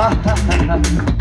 哈哈哈哈